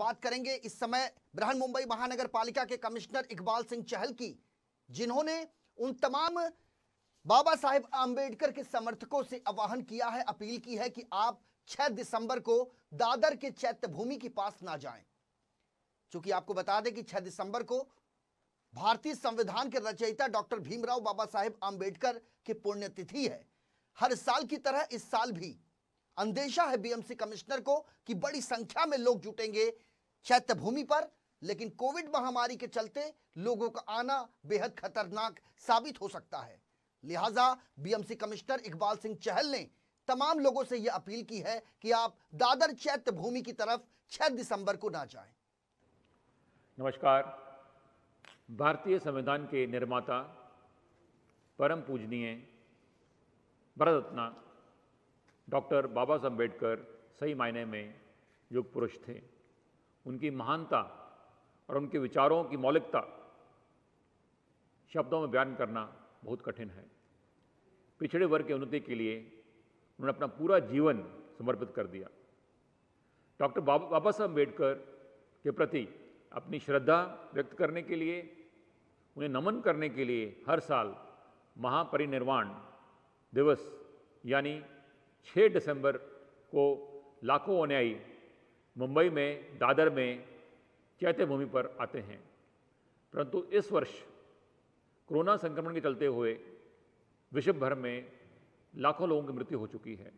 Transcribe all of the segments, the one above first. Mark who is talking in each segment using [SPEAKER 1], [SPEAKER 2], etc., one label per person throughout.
[SPEAKER 1] बात करेंगे इस समय बृहन मुंबई महानगर पालिका के कमिश्नर इकबाल सिंह चहल की, जिन्होंने उन तमाम बाबा साहेब आंबेडकर के समर्थकों से आह्वान किया है, अपील की है कि आप 6 दिसंबर को दादर के चैत्य भूमि के पास ना जाएँ। क्योंकि आपको बता दें कि 6 दिसंबर को भारतीय संविधान के रचयिता डॉक्टर भीमराव बाबा साहेब आंबेडकर की पुण्यतिथि है। हर साल की तरह इस साल भी अंदेशा है बीएमसी कमिश्नर को कि बड़ी संख्या में लोग जुटेंगे चैत्य भूमि पर, लेकिन कोविड महामारी के चलते लोगों का आना बेहद खतरनाक साबित हो सकता है। लिहाजा, बीएमसी कमिश्नर इकबाल सिंह चहल ने तमाम लोगों से यह अपील की है कि आप दादर चैत्य भूमि की तरफ़ 6 दिसंबर को ना जाएँ।
[SPEAKER 2] नमस्कार। भारतीय संविधान के निर्माता, परम पूजनीय भारत रत्ना डॉक्टर बाबा साहब अंबेडकर सही मायने में युग पुरुष थे। उनकी महानता और उनके विचारों की मौलिकता शब्दों में बयान करना बहुत कठिन है। पिछड़े वर्ग की उन्नति के लिए उन्होंने अपना पूरा जीवन समर्पित कर दिया। डॉक्टर बाबा साहब अंबेडकर के प्रति अपनी श्रद्धा व्यक्त करने के लिए, उन्हें नमन करने के लिए हर साल महापरिनिर्वाण दिवस, यानी 6 दिसंबर को लाखों अनुयायी मुंबई में, दादर में चैत्य भूमि पर आते हैं। परंतु इस वर्ष कोरोना संक्रमण के चलते हुए विश्व भर में लाखों लोगों की मृत्यु हो चुकी है।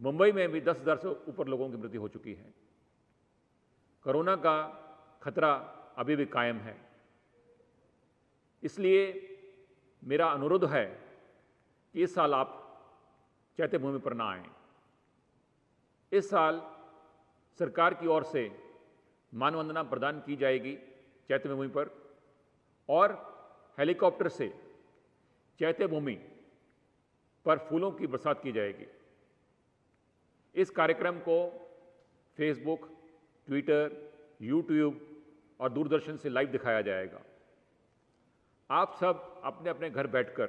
[SPEAKER 2] मुंबई में भी दस हज़ार से ऊपर लोगों की मृत्यु हो चुकी है। कोरोना का खतरा अभी भी कायम है। इसलिए मेरा अनुरोध है कि इस साल आप चैत्य भूमि पर ना आएँ। इस साल सरकार की ओर से मानवंदना प्रदान की जाएगी चैत्य भूमि पर, और हेलीकॉप्टर से चैत्य भूमि पर फूलों की बरसात की जाएगी। इस कार्यक्रम को फेसबुक, ट्विटर, यूट्यूब और दूरदर्शन से लाइव दिखाया जाएगा। आप सब अपने अपने घर बैठकर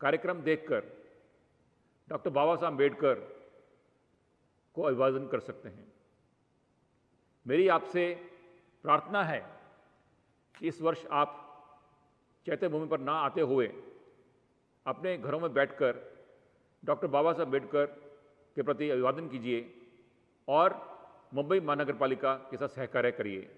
[SPEAKER 2] कार्यक्रम देखकर, डॉक्टर बाबा साहब अंबेडकर को अभिवादन कर सकते हैं। मेरी आपसे प्रार्थना है कि इस वर्ष आप चैत्य भूमि पर ना आते हुए अपने घरों में बैठकर, डॉक्टर बाबा साहब अंबेडकर के प्रति अभिवादन कीजिए और मुंबई महानगर पालिका के साथ सहकार्य करिए।